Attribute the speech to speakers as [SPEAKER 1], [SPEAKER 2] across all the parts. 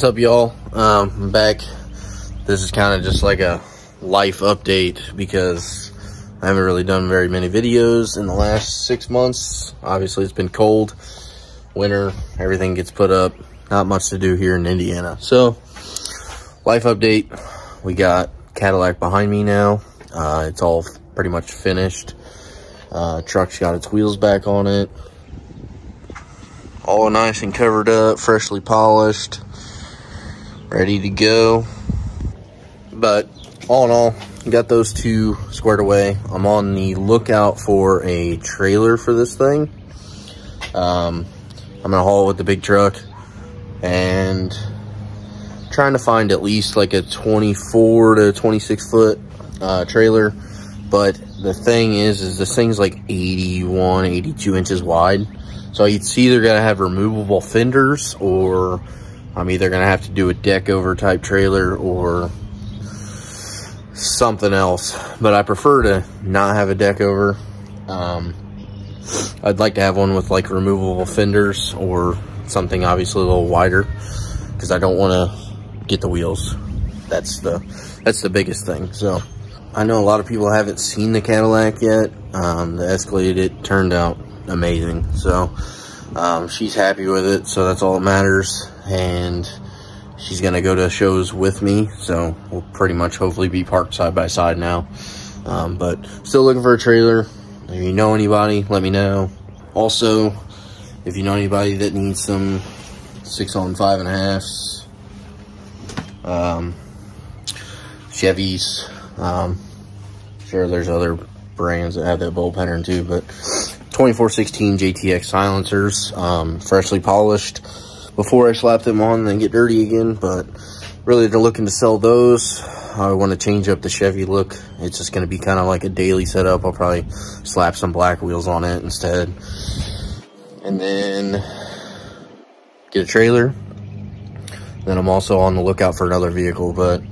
[SPEAKER 1] What's up, y'all? Um, I'm back. This is kind of just like a life update because I haven't really done very many videos in the last six months. Obviously, it's been cold, winter, everything gets put up. Not much to do here in Indiana. So, life update. We got Cadillac behind me now. Uh, it's all pretty much finished. Uh, truck's got its wheels back on it. All nice and covered up, freshly polished ready to go. But all in all, got those two squared away. I'm on the lookout for a trailer for this thing. Um, I'm gonna haul with the big truck and trying to find at least like a 24 to 26 foot uh, trailer. But the thing is, is this thing's like 81, 82 inches wide. So it's either gonna have removable fenders or I'm either going to have to do a deck over type trailer or something else. But I prefer to not have a deck over. Um, I'd like to have one with like removable fenders or something obviously a little wider because I don't want to get the wheels. That's the that's the biggest thing. So I know a lot of people haven't seen the Cadillac yet. Um, the Escalade it turned out amazing. So um, she's happy with it, so that's all that matters. And she's gonna go to shows with me, so we'll pretty much hopefully be parked side by side now. Um, but still looking for a trailer. If you know anybody, let me know. Also, if you know anybody that needs some six on five and a halfs, um, Chevys, um, sure there's other brands that have that bulb pattern too, but 2416 JTX silencers, um, freshly polished before I slap them on and get dirty again. But really, they're looking to sell those. I want to change up the Chevy look. It's just going to be kind of like a daily setup. I'll probably slap some black wheels on it instead. And then get a trailer. Then I'm also on the lookout for another vehicle, but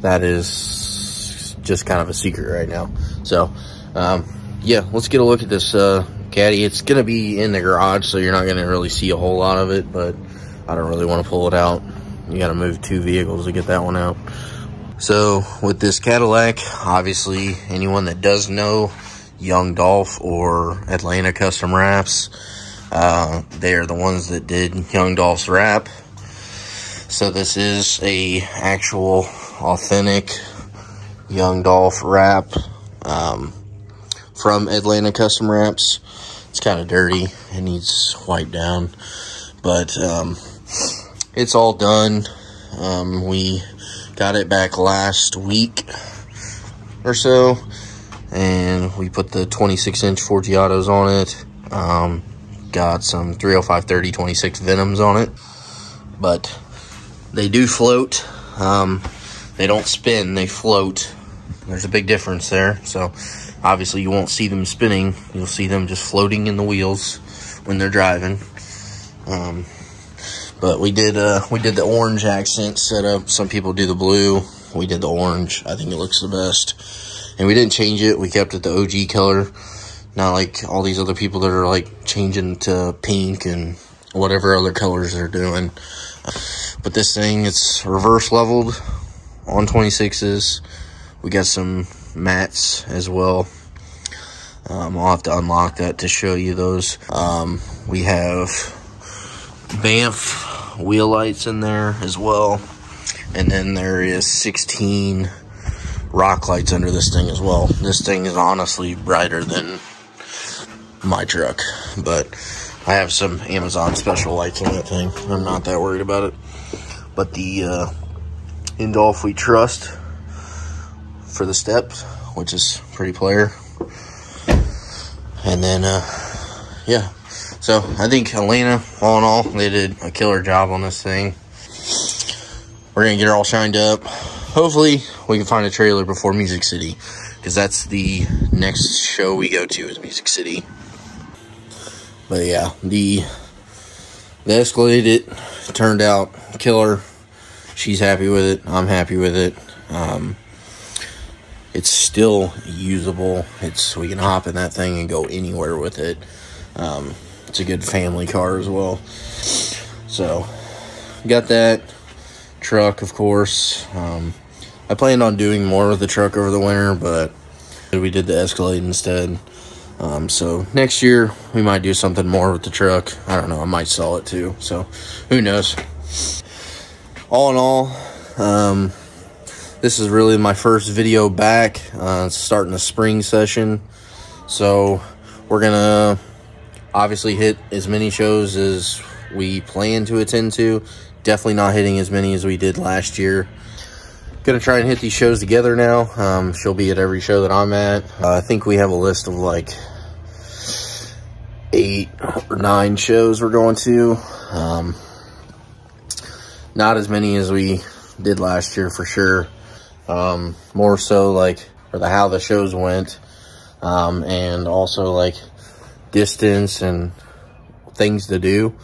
[SPEAKER 1] that is just kind of a secret right now. So, um, yeah, let's get a look at this uh, caddy. It's going to be in the garage, so you're not going to really see a whole lot of it, but I don't really want to pull it out. You got to move two vehicles to get that one out. So with this Cadillac, obviously anyone that does know Young Dolph or Atlanta Custom Wraps, uh, they are the ones that did Young Dolph's wrap. So this is a actual authentic Young Dolph wrap. Um, from Atlanta Custom Wraps. It's kind of dirty. It needs wiped down. But um, it's all done. Um, we got it back last week or so. And we put the 26 inch Forgiatos on it. Um, got some 305 30 26 Venoms on it. But they do float. Um, they don't spin, they float. There's a big difference there. So Obviously, you won't see them spinning. You'll see them just floating in the wheels when they're driving. But we did uh, we did the orange accent setup. Some people do the blue. We did the orange. I think it looks the best. And we didn't change it. We kept it the OG color. Not like all these other people that are like changing to pink and whatever other colors they're doing. But this thing, it's reverse leveled on 26s. We got some mats as well. Um, I'll have to unlock that to show you those. Um, we have Banff wheel lights in there as well. And then there is 16 rock lights under this thing as well. This thing is honestly brighter than my truck. But I have some Amazon special lights on that thing. I'm not that worried about it. But the uh, In Dolph We Trust for the steps, which is pretty player. And then, uh, yeah. So I think Atlanta, all in all, they did a killer job on this thing. We're gonna get her all shined up. Hopefully, we can find a trailer before Music City, because that's the next show we go to is Music City. But yeah, the the Escalade it turned out killer. She's happy with it. I'm happy with it. Um, it's still usable. It's we can hop in that thing and go anywhere with it. Um, it's a good family car as well. So got that. truck, of course. Um, I planned on doing more with the truck over the winter, but we did the Escalade instead. Um, so next year we might do something more with the truck. I don't know. I might sell it too. So who knows? All in all, um, this is really my first video back. Uh, starting the spring session. So we're going to obviously hit as many shows as we plan to attend to. Definitely not hitting as many as we did last year. Gonna try and hit these shows together now. Um, she'll be at every show that I'm at. Uh, I think we have a list of like eight or nine shows we're going to. Um, not as many as we did last year for sure. Um, more so like for the how the shows went. Um, and also like distance and things to do.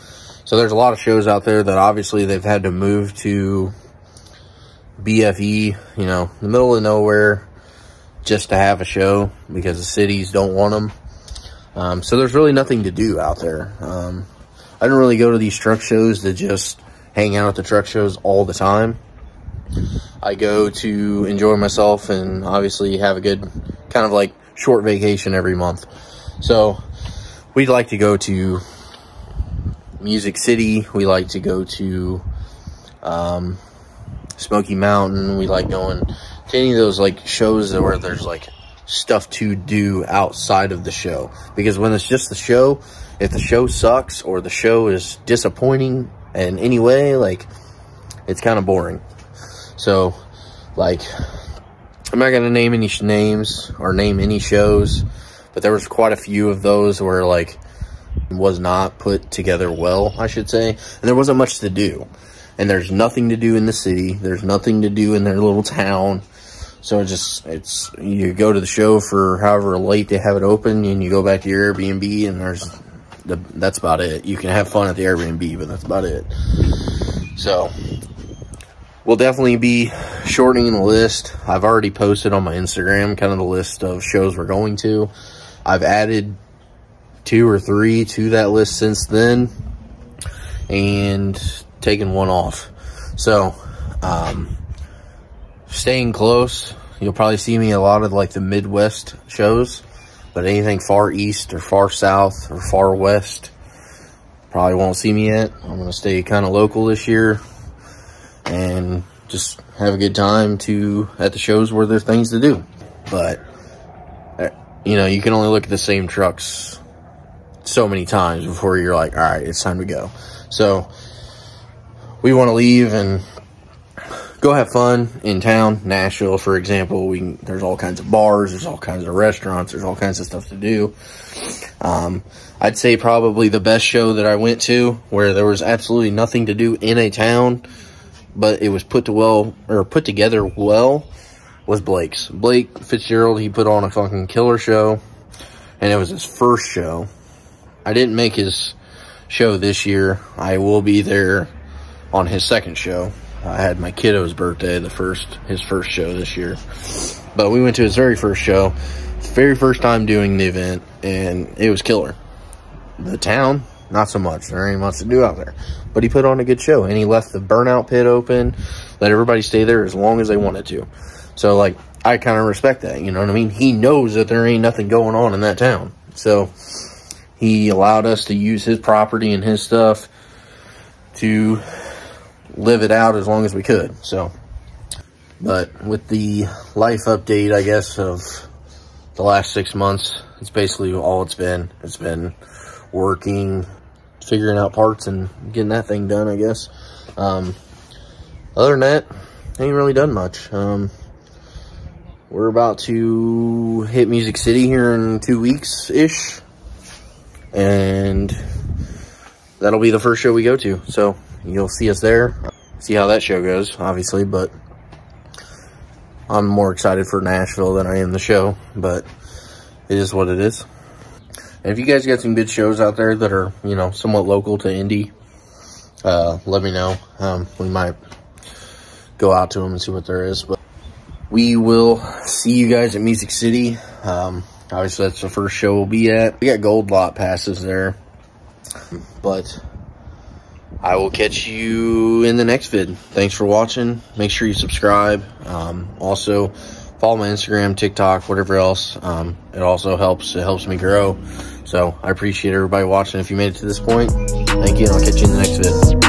[SPEAKER 1] So there's a lot of shows out there that obviously they've had to move to BFE, you know, the middle of nowhere just to have a show because the cities don't want them. Um, so there's really nothing to do out there. Um, I don't really go to these truck shows to just hang out at the truck shows all the time. I go to enjoy myself and obviously have a good kind of like short vacation every month. So we'd like to go to Music City. We like to go to um, Smoky Mountain. We like going to any of those like shows where there's like stuff to do outside of the show. Because when it's just the show, if the show sucks or the show is disappointing in any way, like it's kind of boring. So, like, I'm not gonna name any names or name any shows, but there was quite a few of those where like was not put together well, I should say. And there wasn't much to do. And there's nothing to do in the city. There's nothing to do in their little town. So it just, it's, you go to the show for however late they have it open and you go back to your Airbnb and there's, the, that's about it. You can have fun at the Airbnb, but that's about it. So, we'll definitely be shortening the list. I've already posted on my Instagram kind of the list of shows we're going to. I've added two or three to that list since then and taken one off. So, um, staying close. You'll probably see me a lot of like the Midwest shows, but anything far east or far south or far west, probably won't see me yet. I'm going to stay kind of local this year and just have a good time to at the shows where there's things to do. But, uh, you know, you can only look at the same trucks so many times before you're like, all right, it's time to go. So we want to leave and go have fun in town. Nashville, for example, we there's all kinds of bars, there's all kinds of restaurants, there's all kinds of stuff to do. Um, I'd say probably the best show that I went to where there was absolutely nothing to do in a town, but it was put to well or put together well was Blake's. Blake Fitzgerald, he put on a fucking killer show and it was his first show I didn't make his show this year. I will be there on his second show. I had my kiddo's birthday, the first, his first show this year. But we went to his very first show, very first time doing the event, and it was killer. The town, not so much. There ain't much to do out there. But he put on a good show, and he left the burnout pit open, let everybody stay there as long as they wanted to. So, like, I kind of respect that, you know what I mean? He knows that there ain't nothing going on in that town. So, he allowed us to use his property and his stuff to live it out as long as we could. So, but with the life update, I guess, of the last six months, it's basically all it's been. It's been working, figuring out parts and getting that thing done, I guess. Um, other than that, ain't really done much. Um, we're about to hit Music City here in two weeks-ish and that'll be the first show we go to. So you'll see us there, see how that show goes, obviously, but I'm more excited for Nashville than I am the show, but it is what it is. And if you guys got some good shows out there that are, you know, somewhat local to Indy, uh, let me know. Um, we might go out to them and see what there is, but we will see you guys at Music City. Um, Obviously, that's the first show we'll be at. We got gold lot passes there, but I will catch you in the next vid. Thanks for watching. Make sure you subscribe. Um, also, follow my Instagram, TikTok, whatever else. Um, it also helps. It helps me grow. So I appreciate everybody watching. If you made it to this point, thank you, and I'll catch you in the next vid.